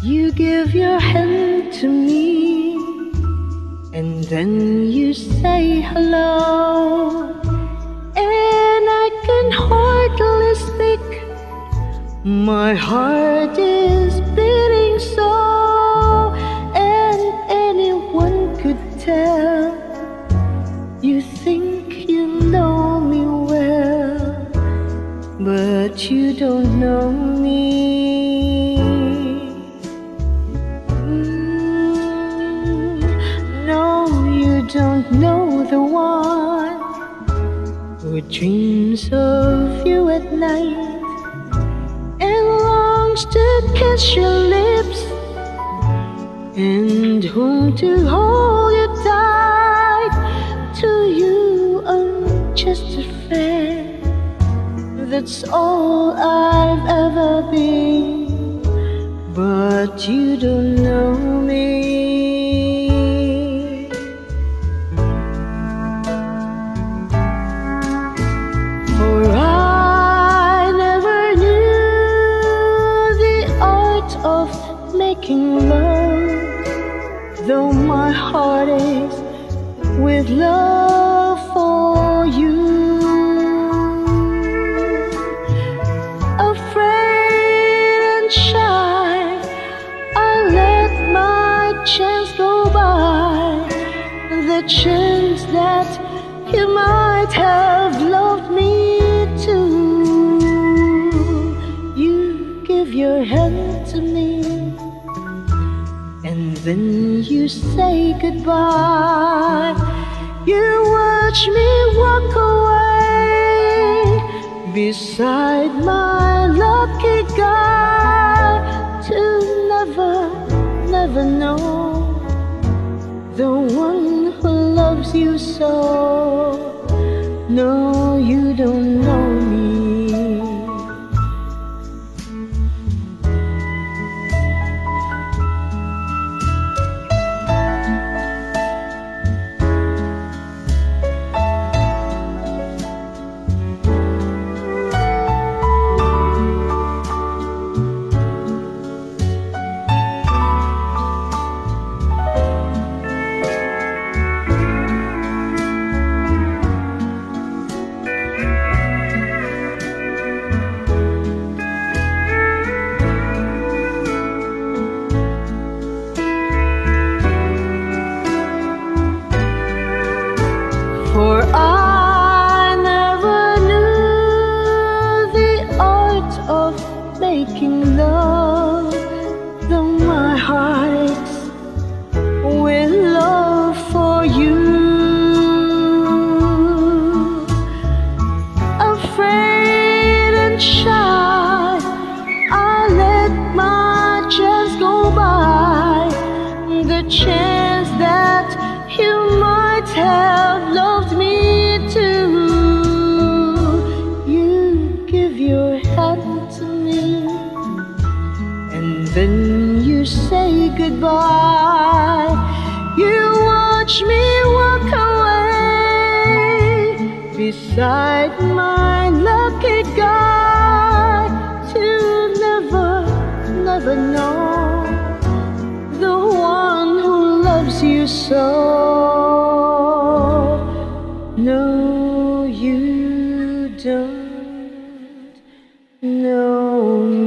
You give your hand to me, and then you say hello, and I can hardly speak. My heart is but you don't know me. Mm, No, you don't know the one who dreams of you at night and longs to kiss your lips and whom to hold you tight. That's all I've ever been. But you don't know me. For I never knew the art of making love, though my heart is with love for chance go by, the chance that you might have loved me too. You give your hand to me, and then you say goodbye. You watch me walk away beside my lucky guy to never, never know the one who loves you so. No, chance that you might have loved me too. You give your hand to me, and then you say goodbye. So. No, you don't know